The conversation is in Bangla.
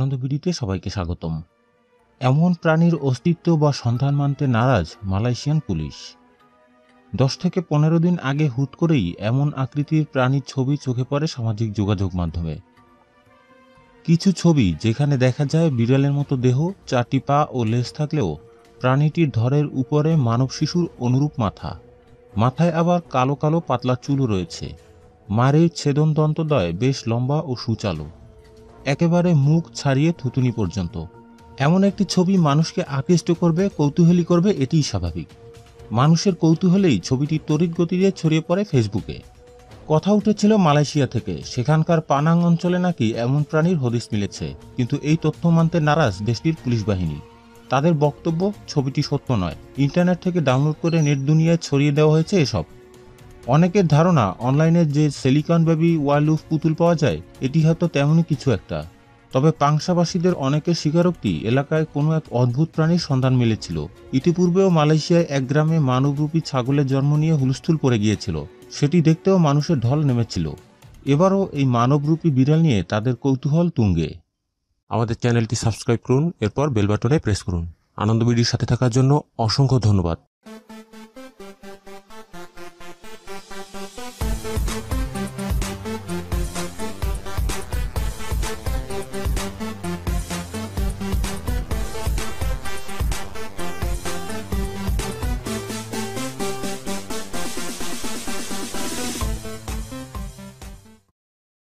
আনন্দ সবাইকে স্বাগতম। এমন প্রাণীর অস্তিত্ব বা সন্ধান মানতে নারাজ মালয়েশিয়ান পুলিশ। দশ থেকে পনেরো দিন আগে হুট করেই এমন আকৃতির প্রাণীর ছবি চোখে পড়ে সামাজিক যোগাযোগ মাধ্যমে। কিছু ছবি যেখানে দেখা যায় বিড়ালের মতো দেহ, চারটি পা ও লেজ থাকলেও প্রাণীটির ধরের উপরে মানব শিশুর অনুরূপ মাথা। মাথায় আবার কালো কালো পাতলা চুলও রয়েছে। মারের ছেদন দন্তদয় বেশ লম্বা ও সুচালো। একেবারে মুখ ছাড়িয়ে থুতুনি পর্যন্ত। এমন একটি ছবি মানুষকে আকৃষ্ট করবে, কৌতূহলী করবে, এটিই স্বাভাবিক। মানুষের কৌতূহলেই ছবিটি তড়িৎ গতিতে ছড়িয়ে পড়ে ফেসবুকে। কথা উঠেছিল মালয়েশিয়া থেকে, সেখানকার পানাং অঞ্চলে নাকি এমন প্রাণীর হদিস মিলেছে, কিন্তু এই তথ্য মানতে নারাজ দেশটির পুলিশ বাহিনী। তাদের বক্তব্য, ছবিটি সত্য নয়, ইন্টারনেট থেকে ডাউনলোড করে নেট দুনিয়ায় ছড়িয়ে দেওয়া হয়েছে এসব। অনেকের ধারণা অনলাইনে যে সিলিকন বেবি ওয়াইল্ডুফ পুতুল পাওয়া যায়, এটি হয়তো তেমনই কিছু একটা। তবে পাংশাবাসীদের অনেকের স্বীকারোক্তি এলাকায় কোনো এক অদ্ভুত প্রাণীর সন্ধান মিলেছিল। ইতিপূর্বেও মালয়েশিয়ায় এক গ্রামে মানবরূপী ছাগলের জন্ম নিয়ে হুলস্থুল পড়ে গিয়েছিল। সেটি দেখতেও মানুষের ঢল নেমেছিল। এবারও এই মানবরূপী বিড়াল নিয়ে তাদের কৌতূহল তুঙ্গে। আমাদের চ্যানেলটি সাবস্ক্রাইব করুন, এরপর বেল বাটনে প্রেস করুন। আনন্দ বিডির সাথে থাকার জন্য অসংখ্য ধন্যবাদ।